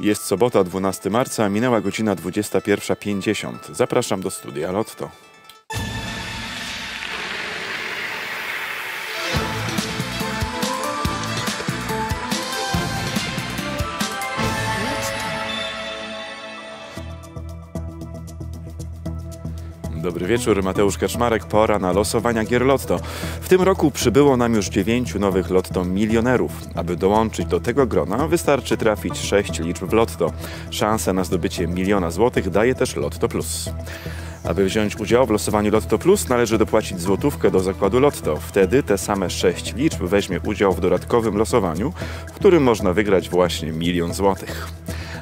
Jest sobota, 12 marca, minęła godzina 21.50. Zapraszam do studia Lotto. Dobry wieczór, Mateusz Kaczmarek, pora na losowania gier Lotto. W tym roku przybyło nam już dziewięciu nowych Lotto milionerów. Aby dołączyć do tego grona wystarczy trafić sześć liczb w Lotto. Szansę na zdobycie miliona złotych daje też Lotto Plus. Aby wziąć udział w losowaniu Lotto Plus należy dopłacić złotówkę do zakładu Lotto. Wtedy te same sześć liczb weźmie udział w dodatkowym losowaniu, w którym można wygrać właśnie milion złotych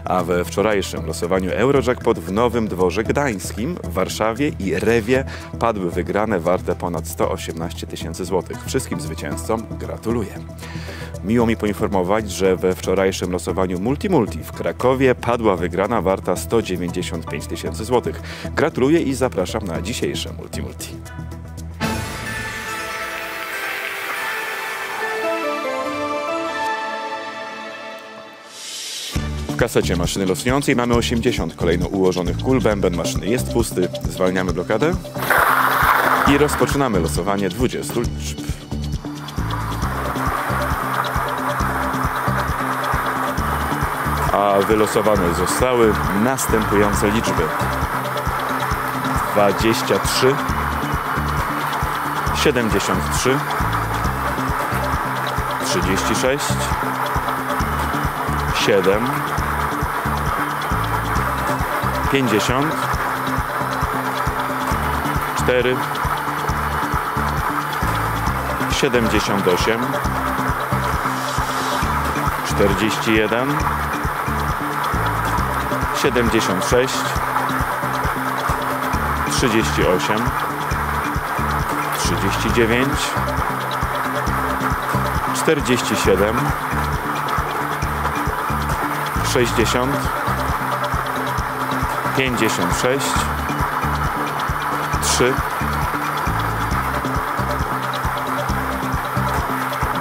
a we wczorajszym losowaniu Eurojackpot w Nowym Dworze Gdańskim, w Warszawie i Rewie padły wygrane warte ponad 118 tysięcy złotych. Wszystkim zwycięzcom gratuluję. Miło mi poinformować, że we wczorajszym losowaniu Multimulti w Krakowie padła wygrana warta 195 tysięcy złotych. Gratuluję i zapraszam na dzisiejsze Multimulti. W kasecie maszyny losującej mamy 80 kolejno ułożonych kul. Bęben maszyny jest pusty. Zwalniamy blokadę i rozpoczynamy losowanie 20 liczb. A wylosowane zostały następujące liczby. 23 73 36 7 50 4 78 41 76 38 39 47 60 56 3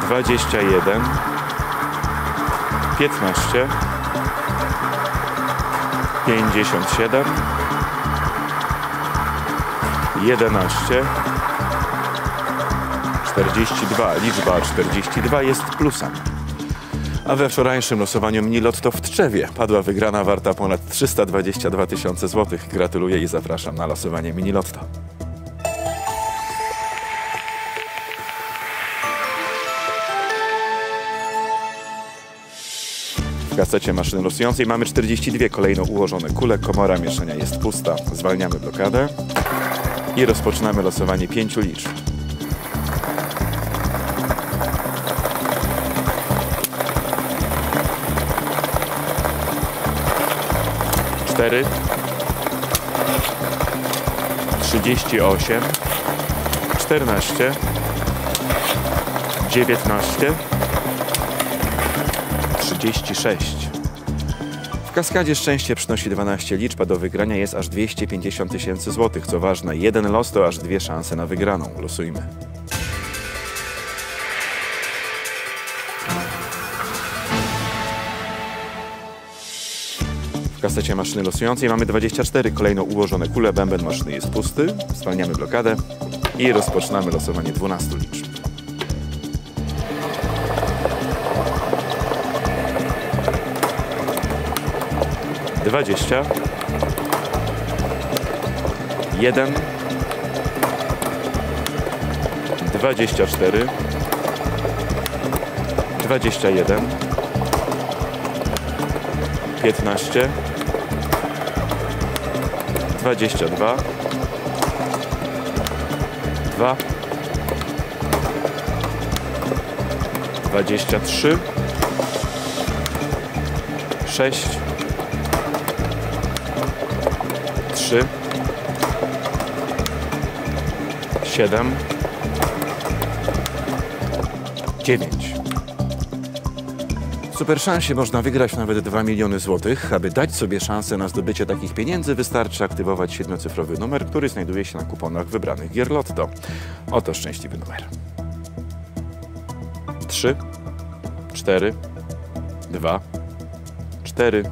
21 15 57 11 42. Liczba 42 jest plusem. A we wczorajszym losowaniu mini lotto w Tczewie padła wygrana warta ponad 322 tysiące złotych. Gratuluję i zapraszam na losowanie mini lotto. W kasecie maszyny losującej mamy 42 kolejno ułożone kule. Komora mieszania jest pusta. Zwalniamy blokadę i rozpoczynamy losowanie pięciu liczb. Cztery, trzydzieści osiem, czternaście, dziewiętnaście, trzydzieści sześć. W kaskadzie szczęście przynosi 12. Liczba do wygrania jest aż 250 tysięcy złotych. Co ważne, jeden los to aż dwie szanse na wygraną. Losujmy. Kasecie maszyny losującej mamy 24 kolejno ułożone kule. Bęben maszyny jest pusty. Zwalniamy blokadę i rozpoczynamy losowanie 12 liczb. Dwadzieścia. Jeden. Dwadzieścia cztery. Dwadzieścia jeden. 15 22 2 23 6 3 7 9 W super szansie można wygrać nawet 2 miliony złotych. Aby dać sobie szansę na zdobycie takich pieniędzy, wystarczy aktywować siedmiocyfrowy numer, który znajduje się na kuponach wybranych gier Lotto. Oto szczęśliwy numer. 3, 4, 2, 4,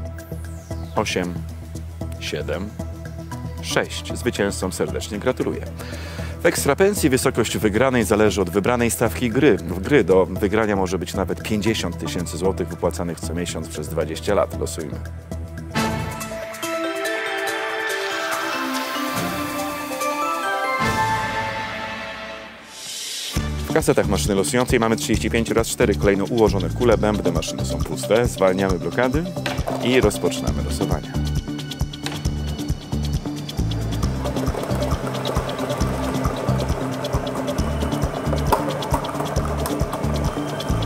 8, 7, 6. Zwycięzcom serdecznie gratuluję. W ekstrapensji wysokość wygranej zależy od wybranej stawki gry. W gry do wygrania może być nawet 50 tysięcy złotych wypłacanych co miesiąc przez 20 lat. Losujmy. W kasetach maszyny losującej mamy 35 raz 4 kolejno ułożone kule, bębny maszyny są puste, zwalniamy blokady i rozpoczynamy losowanie.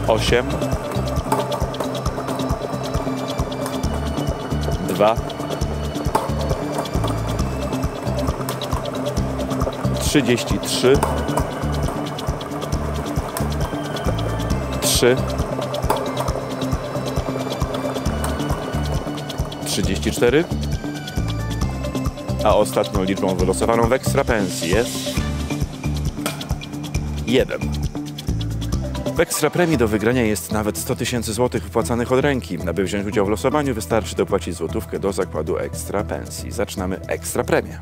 Osiem. Dwa. Trzydzieści trzy. trzy. Trzydzieści cztery. A ostatnią liczbą wylosowaną w ekstrapensji jest jeden. Ekstra premii do wygrania jest nawet 100 tysięcy złotych wypłacanych od ręki. Aby wziąć udział w losowaniu wystarczy dopłacić złotówkę do zakładu ekstra pensji. Zaczynamy ekstra premię.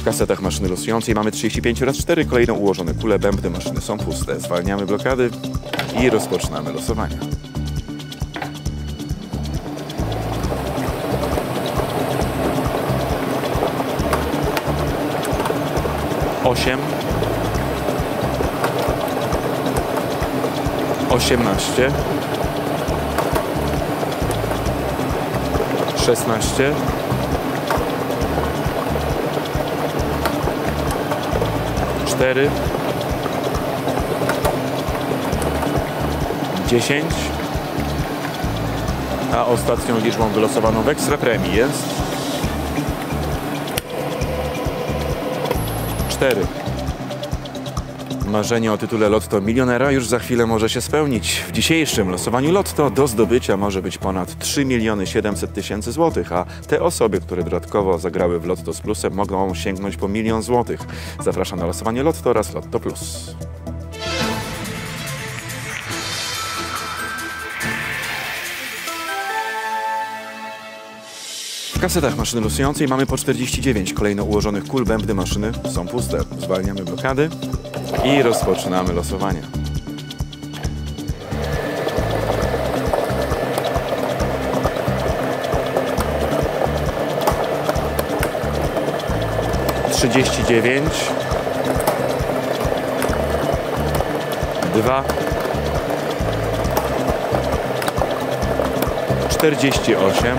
W kasetach maszyny losującej mamy 35 raz 4 kolejno ułożone kule, bębny maszyny są puste. Zwalniamy blokady i rozpoczynamy losowanie. Osiem. Osiemnaście. Szesnaście. Cztery. Dziesięć. A ostatnią liczbą wylosowaną w ekstra premii jest... Cztery. Marzenie o tytule Lotto Milionera już za chwilę może się spełnić. W dzisiejszym losowaniu Lotto do zdobycia może być ponad 3 miliony 700 tysięcy złotych, a te osoby, które dodatkowo zagrały w Lotto z plusem mogą sięgnąć po milion złotych. Zapraszam na losowanie Lotto oraz Lotto Plus. W kasetach maszyny losującej mamy po 49 kolejno ułożonych kul, bębny maszyny są puste. Zwalniamy blokady i rozpoczynamy losowanie. Trzydzieści dziewięć. Dwa. Czterdzieści osiem.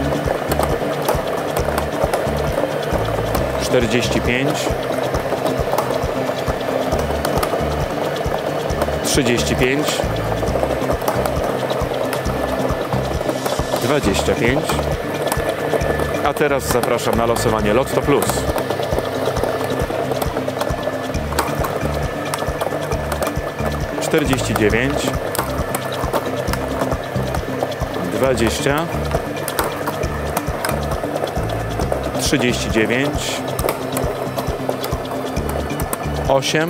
45 35 25 A teraz zapraszam na losowanie Lotto Plus. Czterdzieści dziewięć, dwadzieścia, trzydzieści dziewięć, osiem,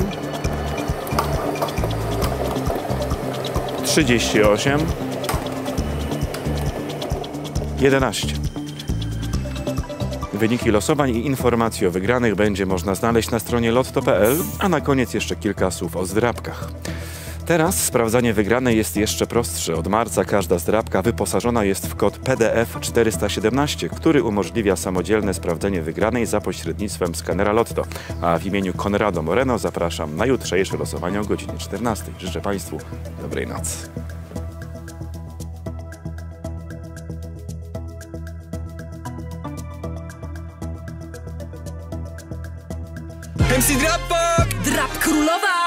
trzydzieści osiem, jedenaście. Wyniki losowań i informacje o wygranych będzie można znaleźć na stronie lotto.pl, a na koniec jeszcze kilka słów o zdrabkach. Teraz sprawdzanie wygranej jest jeszcze prostsze. Od marca każda zdrabka wyposażona jest w kod PDF 417, który umożliwia samodzielne sprawdzenie wygranej za pośrednictwem skanera Lotto. A w imieniu Konrado Moreno zapraszam na jutrzejsze losowanie o godzinie 14. Życzę Państwu dobrej nocy. MC Drapak! Drap królowa!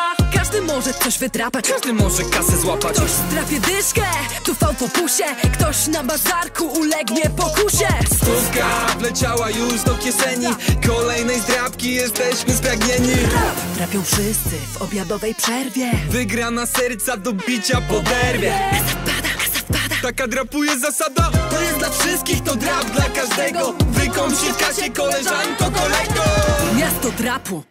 Każdy może coś wydrapać. Każdy może kasę złapać. Ktoś strafie dyszkę, tu fał po pusie. Ktoś na bazarku ulegnie pokusie. Stówka wleciała już do kieszeni. Kolejnej zdrabki jesteśmy spragnieni. Drap drapią wszyscy w obiadowej przerwie. Wygrana serca do bicia poderwie Taka drapuje zasada. To jest dla wszystkich, to drap dla każdego. Wykąp się w kasie koleżanko kolego. Miasto drapu